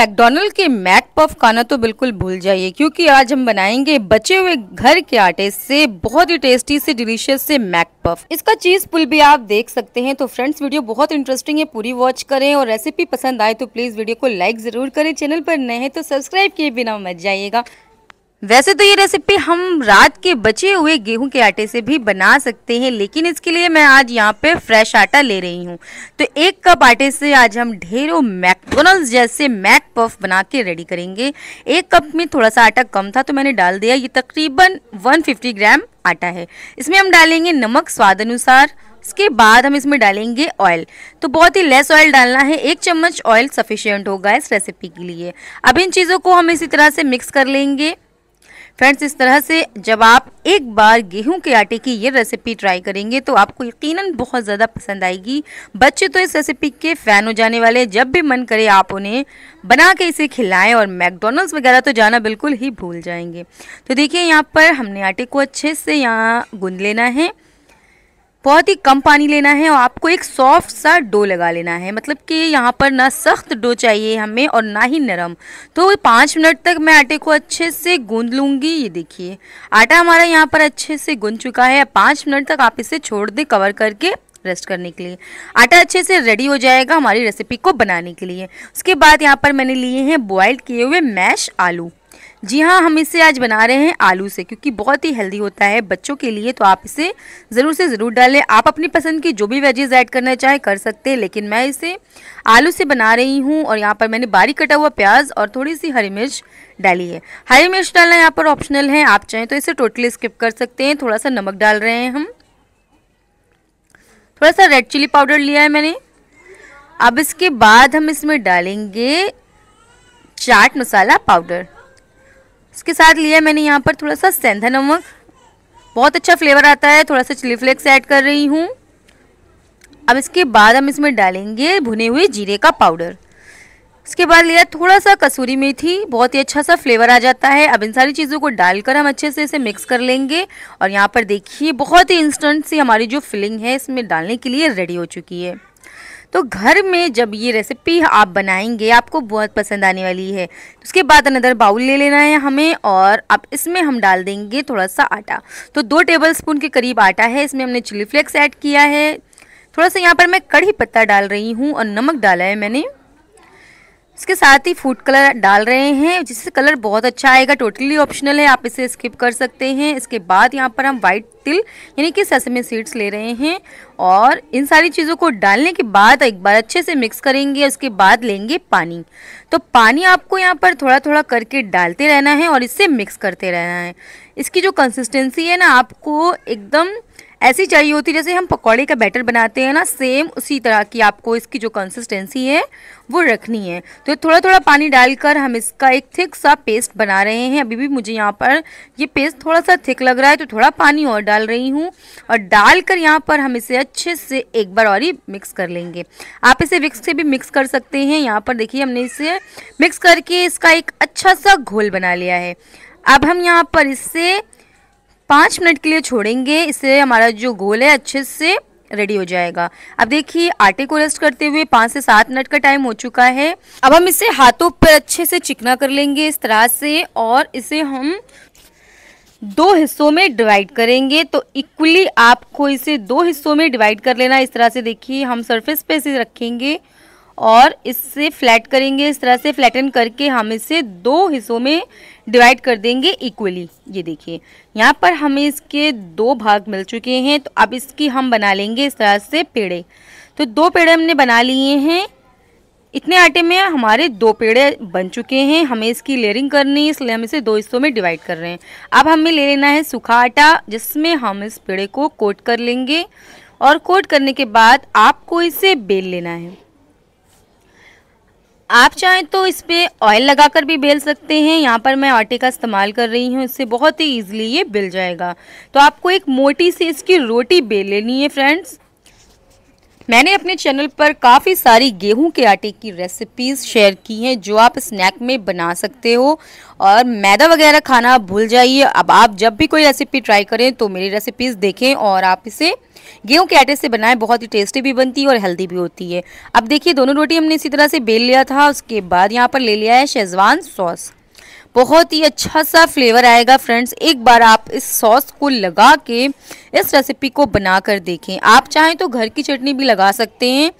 McDonald के Mac puff खाना तो बिल्कुल भूल जाइए, क्योंकि आज हम बनाएँगे बचे हुए घर के आटे से बहुत ही टेस्टी से डिलीशियस से मैक पफ इसका चीज़ पुल भी आप देख सकते हैं तो फ्रेंड्स वीडियो बहुत इंटरेस्टिंग है, पूरी वॉच करें और रेसिपी पसंद आए तो प्लीज़ वीडियो को लाइक ज़रूर करें चैनल पर नए हैं तो सब्सक्राइब किए बिना मत जाइएगा। वैसे तो ये रेसिपी हम रात के बचे हुए गेहूँ के आटे से भी बना सकते हैं, लेकिन इसके लिए मैं आज यहाँ पे फ्रेश आटा ले रही हूँ। तो एक कप आटे से आज हम ढेरों मैकडोनल्ड्स जैसे मैक पफ बना के रेडी करेंगे। एक कप में थोड़ा सा आटा कम था तो मैंने डाल दिया। ये तकरीबन 150 ग्राम आटा है। इसमें हम डालेंगे नमक स्वाद अनुसार। इसके बाद हम इसमें डालेंगे ऑयल तो बहुत ही लेस ऑयल डालना है। एक चम्मच ऑयल सफिशियंट होगा इस रेसिपी के लिए। अब इन चीज़ों को हम इसी तरह से मिक्स कर लेंगे। फ्रेंड्स, इस तरह से जब आप एक बार गेहूँ के आटे की ये रेसिपी ट्राई करेंगे तो आपको यकीनन बहुत ज़्यादा पसंद आएगी। बच्चे तो इस रेसिपी के फ़ैन हो जाने वाले जब भी मन करे आप उन्हें बना के इसे खिलाएँ और मैकडोनल्ड्स वगैरह तो जाना बिल्कुल ही भूल जाएँगे। तो देखिए, यहाँ पर हमने आटे को अच्छे से यहाँ गूंद लेना है। बहुत ही कम पानी लेना है और आपको एक सॉफ्ट सा डो लगा लेना है। मतलब कि यहाँ पर ना सख्त डो चाहिए हमें और ना ही नरम। तो पाँच मिनट तक मैं आटे को अच्छे से गूंद लूँगी। ये देखिए, आटा हमारा यहाँ पर अच्छे से गूंद चुका है। पाँच मिनट तक आप इसे छोड़ दें कवर करके रेस्ट करने के लिए। आटा अच्छे से रेडी हो जाएगा हमारी रेसिपी को बनाने के लिए। उसके बाद यहाँ पर मैंने लिए हैं बॉइल्ड किए हुए मैश आलू। जी हाँ हम इसे आज बना रहे हैं आलू से, क्योंकि बहुत ही हेल्दी होता है बच्चों के लिए तो आप इसे ज़रूर से ज़रूर डालें। आप अपनी पसंद की जो भी वेजेस ऐड करना चाहें कर सकते हैं, लेकिन मैं इसे आलू से बना रही हूँ और यहाँ पर मैंने बारीक कटा हुआ प्याज और थोड़ी सी हरी मिर्च डाली है। हरी मिर्च डालना यहाँ पर ऑप्शनल है, आप चाहें तो इसे टोटली स्किप कर सकते हैं। थोड़ा सा नमक डाल रहे हैं हम। थोड़ा सा रेड चिली पाउडर लिया है मैंने। अब इसके बाद हम इसमें डालेंगे चाट मसाला पाउडर इसके साथ लिया मैंने यहाँ पर थोड़ा सा सेंधा नमक बहुत अच्छा फ्लेवर आता है थोड़ा सा चिली फ्लेक्स ऐड कर रही हूँ। अब इसके बाद हम इसमें डालेंगे भुने हुए जीरे का पाउडर इसके बाद लिया थोड़ा सा कसूरी मेथी, बहुत ही अच्छा सा फ्लेवर आ जाता है। अब इन सारी चीज़ों को डालकर हम अच्छे से इसे मिक्स कर लेंगे और यहाँ पर देखिए, बहुत ही इंस्टेंट सी हमारी जो फिलिंग है, इसमें डालने के लिए रेडी हो चुकी है। तो घर में जब ये रेसिपी आप बनाएँगे, आपको बहुत पसंद आने वाली है उसके बाद अनदर बाउल ले लेना है हमें और अब इसमें हम डाल देंगे थोड़ा सा आटा। तो दो टेबल स्पून के करीब आटा है, इसमें हमने चिली फ्लेक्स ऐड किया है। थोड़ा सा यहाँ पर मैं कढ़ी पत्ता डाल रही हूँ और नमक डाला है मैंने। इसके साथ ही फ़ूड कलर डाल रहे हैं, जिससे कलर बहुत अच्छा आएगा। टोटली ऑप्शनल है, आप इसे स्किप कर सकते हैं। इसके बाद यहाँ पर हम वाइट तिल यानी कि ससमे सीड्स ले रहे हैं। और इन सारी चीज़ों को डालने के बाद एक बार अच्छे से मिक्स करेंगे, उसके बाद लेंगे पानी। तो पानी आपको यहाँ पर थोड़ा थोड़ा करके डालते रहना है और इससे मिक्स करते रहना है। इसकी जो कंसिस्टेंसी है ना, आपको एकदम ऐसी चाहिए होती जैसे हम पकौड़े का बैटर बनाते हैं ना सेम उसी तरह की आपको इसकी जो कंसिस्टेंसी है, वो रखनी है। तो थोड़ा थोड़ा पानी डालकर हम इसका एक थिक सा पेस्ट बना रहे हैं। अभी भी मुझे यहाँ पर ये पेस्ट थोड़ा सा थिक लग रहा है तो थोड़ा पानी और डाल रही हूँ। और डालकर यहाँ पर हम इसे अच्छे से एक बार और ही मिक्स कर लेंगे। आप इसे विक्स से भी मिक्स कर सकते हैं। यहाँ पर देखिए, हमने इसे मिक्स करके इसका एक अच्छा सा घोल बना लिया है। अब हम यहाँ पर इससे पाँच मिनट के लिए छोड़ेंगे इससे हमारा जो घोल है अच्छे से रेडी हो जाएगा। अब देखिए, आटे को रेस्ट करते हुए पाँच से सात मिनट का टाइम हो चुका है। अब हम इसे हाथों पर अच्छे से चिकना कर लेंगे इस तरह से और इसे हम दो हिस्सों में डिवाइड करेंगे। तो इक्वली आपको इसे दो हिस्सों में डिवाइड कर लेना इस तरह से देखिए, हम सरफेस पे इसे रखेंगे। और इससे फ्लैट करेंगे, इस तरह से फ्लैटन करके हम इसे दो हिस्सों में डिवाइड कर देंगे इक्वली ये देखिए, यहाँ पर हमें इसके दो भाग मिल चुके हैं तो अब इसकी हम बना लेंगे इस तरह से पेड़े। तो दो पेड़े हमने बना लिए हैं। इतने आटे में हमारे दो पेड़े बन चुके हैं। हमें इसकी लेयरिंग करनी है, इसलिए हम इसे दो हिस्सों में डिवाइड कर रहे हैं। अब हमें ले लेना है सूखा आटा, जिसमें हम इस पेड़े को कोट कर लेंगे। और कोट करने के बाद आपको इसे बेल लेना है। आप चाहें तो इस पर ऑयल लगाकर भी बेल सकते हैं। यहाँ पर मैं आटे का इस्तेमाल कर रही हूँ। इससे बहुत ही ईजिली ये बेल जाएगा। तो आपको एक मोटी सी इसकी रोटी बेल लेनी है फ्रेंड्स मैंने अपने चैनल पर काफ़ी सारी गेहूँ के आटे की रेसिपीज़ शेयर की हैं, जो आप स्नैक में बना सकते हो। और मैदा वगैरह खाना भूल जाइए। अब आप जब भी कोई रेसिपी ट्राई करें तो मेरी रेसिपीज़ देखें और आप इसे गेहूँ के आटे से बनाएँ। बहुत ही टेस्टी भी बनती है और हेल्दी भी होती है। अब देखिए, दोनों रोटी हमने इसी तरह से बेल लिया था। उसके बाद यहाँ पर ले लिया है शेजवान सॉस बहुत ही अच्छा सा फ्लेवर आएगा फ्रेंड्स एक बार आप इस सॉस को लगा के, इस रेसिपी को बना कर देखें. आप चाहें तो घर की चटनी भी लगा सकते हैं.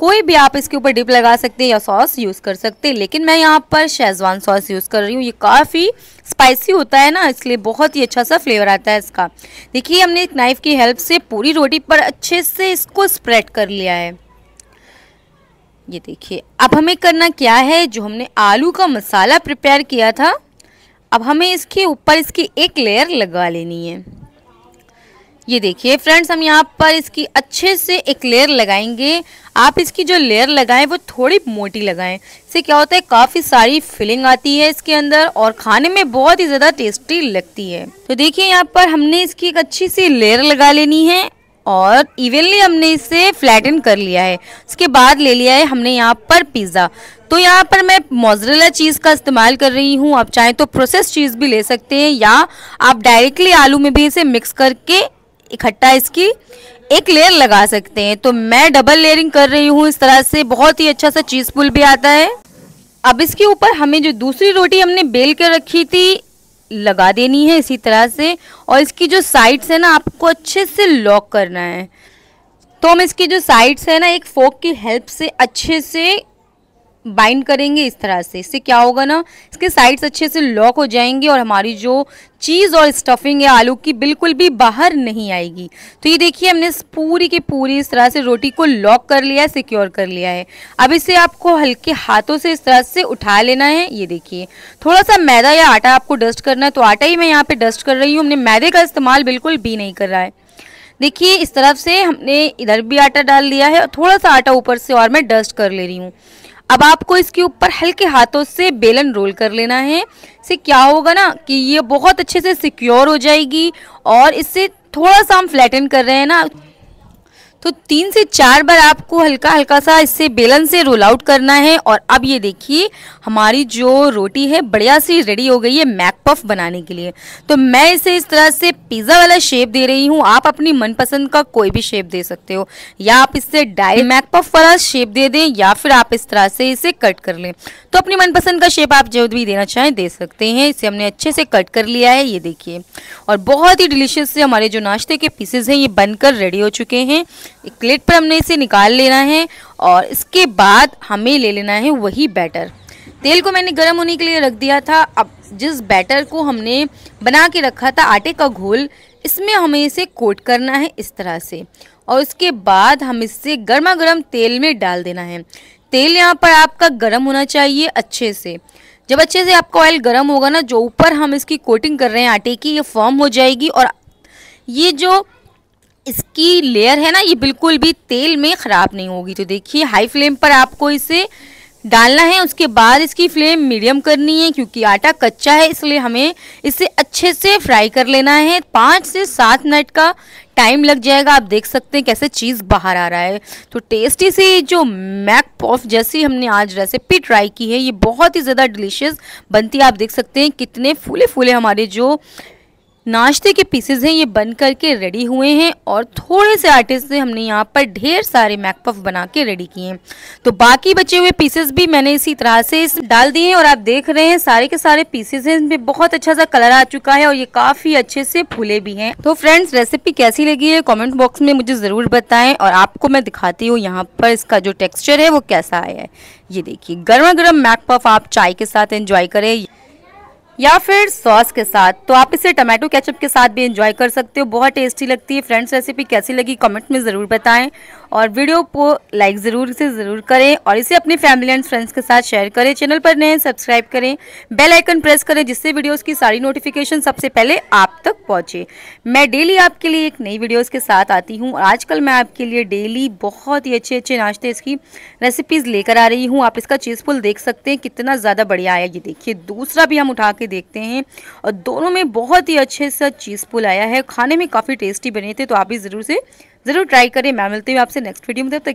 कोई भी आप इसके ऊपर डिप लगा सकते हैं या सॉस यूज़ कर सकते हैं. लेकिन मैं यहाँ पर शेजवान सॉस यूज़ कर रही हूँ. ये काफ़ी स्पाइसी होता है ना, इसलिए बहुत ही अच्छा सा फ्लेवर आता है इसका. देखिए, हमने एक नाइफ़ की हेल्प से पूरी रोटी पर अच्छे से इसको स्प्रेड कर लिया है. ये देखिए, अब हमें करना क्या है? जो हमने आलू का मसाला प्रिपेयर किया था, अब हमें इसके ऊपर इसकी एक लेयर लगा लेनी है। ये देखिए फ्रेंड्स हम यहाँ पर इसकी अच्छे से एक लेयर लगाएँगे। आप इसकी जो लेयर लगाएँ, वो थोड़ी मोटी लगाएँ। इससे क्या होता है, काफ़ी सारी फिलिंग आती है इसके अंदर और खाने में बहुत ही ज़्यादा टेस्टी लगती है। तो देखिए, यहाँ पर हमने इसकी एक अच्छी सी लेयर लगा लेनी है। और इवनली हमने इसे फ्लैटन कर लिया है। उसके बाद ले लिया है हमने यहाँ पर पिज़्ज़ा तो यहाँ पर मैं मोजरेला चीज़ का इस्तेमाल कर रही हूँ। आप चाहें तो प्रोसेस चीज़ भी ले सकते हैं या आप डायरेक्टली आलू में भी इसे मिक्स करके इकट्ठा इसकी एक लेयर लगा सकते हैं। तो मैं डबल लेयरिंग कर रही हूँ। इस तरह से बहुत ही अच्छा सा चीज़ पुल भी आता है। अब इसके ऊपर हमें जो दूसरी रोटी हमने बेल कर रखी थी लगा देनी है इसी तरह से। और इसकी जो साइड्स है ना, आपको अच्छे से लॉक करना है। तो हम इसकी जो साइड्स है ना, एक फोक की हेल्प से अच्छे से बाइंड करेंगे इस तरह से। इससे क्या होगा ना, इसके साइड्स अच्छे से लॉक हो जाएँगे और हमारी जो चीज़ और स्टफिंग है, आलू की, बिल्कुल भी बाहर नहीं आएगी। तो ये देखिए, हमने पूरी की पूरी इस तरह से रोटी को लॉक कर लिया है, सिक्योर कर लिया है। अब इसे आपको हल्के हाथों से इस तरह से उठा लेना है। ये देखिए थोड़ा सा मैदा या आटा आपको डस्ट करना है तो आटा ही मैं यहाँ पे डस्ट कर रही हूँ। हमने मैदे का इस्तेमाल बिल्कुल भी नहीं कर रहा है। देखिए, इस तरफ़ से हमने इधर भी आटा डाल दिया है और थोड़ा सा आटा ऊपर से और मैं डस्ट कर ले रही हूँ। अब आपको इसके ऊपर हल्के हाथों से बेलन रोल कर लेना है। इससे क्या होगा ना कि ये बहुत अच्छे से सिक्योर हो जाएगी और इससे थोड़ा सा हम फ्लैटन कर रहे हैं ना तो तीन से चार बार आपको हल्का हल्का सा इससे बेलन से रोल आउट करना है और अब ये देखिए, हमारी जो रोटी है बढ़िया सी रेडी हो गई है मैक पफ बनाने के लिए। तो मैं इसे इस तरह से पिज़्ज़ा वाला शेप दे रही हूँ, आप अपनी मनपसंद का कोई भी शेप दे सकते हो। या आप इससे डाई मैक पफ वाला शेप दे दें या फिर आप इस तरह से इसे कट कर लें। तो अपनी मनपसंद का शेप आप जो भी देना चाहें दे सकते हैं। इसे हमने अच्छे से कट कर लिया है, ये देखिए। और बहुत ही डिलीशियस से हमारे जो नाश्ते के पीसेज हैं, ये बनकर रेडी हो चुके हैं। एक प्लेट पर हमने इसे निकाल लेना है और इसके बाद हमें ले लेना है वही बैटर तेल को मैंने गर्म होने के लिए रख दिया था। अब जिस बैटर को हमने बना के रखा था, आटे का घोल, इसमें हमें इसे कोट करना है इस तरह से। और उसके बाद हम इससे गर्मा गर्म तेल में डाल देना है। तेल यहाँ पर आपका गर्म होना चाहिए अच्छे से। जब अच्छे से आपका ऑयल गर्म होगा ना, जो ऊपर हम इसकी कोटिंग कर रहे हैं आटे की, ये फॉर्म हो जाएगी और ये जो इसकी लेयर है ना, ये बिल्कुल भी तेल में ख़राब नहीं होगी। तो देखिए हाई फ्लेम पर आपको इसे डालना है, उसके बाद इसकी फ्लेम मीडियम करनी है, क्योंकि आटा कच्चा है, इसलिए हमें इसे अच्छे से फ्राई कर लेना है। पाँच से सात मिनट का टाइम लग जाएगा, आप देख सकते हैं कैसे चीज़ बाहर आ रहा है। तो टेस्टी सी जो मैक पॉफ जैसी हमने आज रेसिपी ट्राई की है, ये बहुत ही ज़्यादा डिलीशियस बनती है। आप देख सकते हैं कितने फूले फूले हमारे जो नाश्ते के पीसेज हैं, ये बन करके रेडी हुए हैं और थोड़े से आटे से हमने यहाँ पर ढेर सारे मैकपफ बना के रेडी किए हैं। तो बाकी बचे हुए पीसेज भी मैंने इसी तरह से डाल दिए हैं और आप देख रहे हैं, सारे के सारे पीसेज हैं, इनमें बहुत अच्छा सा कलर आ चुका है और ये काफ़ी अच्छे से फूले भी हैं। तो फ्रेंड्स रेसिपी कैसी लगी है कॉमेंट बॉक्स में मुझे ज़रूर बताएँ और आपको मैं दिखाती हूँ यहाँ पर इसका जो टेक्स्चर है, वो कैसा आया है। ये देखिए गर्मा गर्म मैकपफ आप चाय के साथ एंजॉय करें। या फिर सॉस के साथ? तो आप इसे टमाटो केचप के साथ भी एंजॉय कर सकते हो। बहुत टेस्टी लगती है। फ्रेंड्स रेसिपी कैसी लगी? कमेंट में ज़रूर बताएँ। और वीडियो को लाइक ज़रूर से ज़रूर करें और इसे अपनी फैमिली एंड फ्रेंड्स के साथ शेयर करें। चैनल पर नए सब्सक्राइब करें। बेल आइकन प्रेस करें जिससे वीडियोस की सारी नोटिफिकेशन सबसे पहले आप तक पहुँचे। मैं डेली आपके लिए एक नई वीडियोस के साथ आती हूँ और आजकल मैं आपके लिए डेली बहुत ही अच्छे अच्छे नाश्ते इसकी रेसिपीज़ लेकर आ रही हूँ। आप इसका चीज़फुल देख सकते हैं। कितना ज़्यादा बढ़िया आया ये देखिए। दूसरा भी हम उठा के देखते हैं। और दोनों में बहुत ही अच्छे सा चीज़ पुल आया है। खाने में काफ़ी टेस्टी बने थे तो आप भी ज़रूर से, ज़रूर ट्राई करें। मैं मिलती हूँ आपसे नेक्स्ट वीडियो में, तब तक